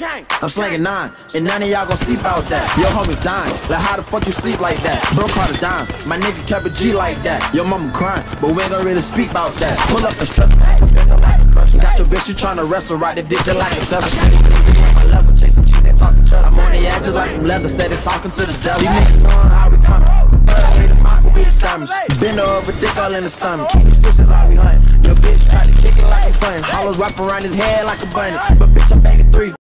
I'm slanging nine, and none of y'all gon' see about that. Yo, homie dying, like how the fuck you sleep like that? Bro caught a dime, my nigga kept a G like that. Yo, mama crying, but we ain't gon' really speak about that. Pull up the strut. got your bitch, she tryna wrestle right the dick just like a Tesla. I'm on the edge just like some leather, steady talking to the devil. These niggas knowin' how we coming. Diamonds. Bend over, dick all in the stomach. Keep stitches like we hunt. Your bitch tried to kick it like a fun. Hollows wrap around his head like a bunny. But bitch, I'm.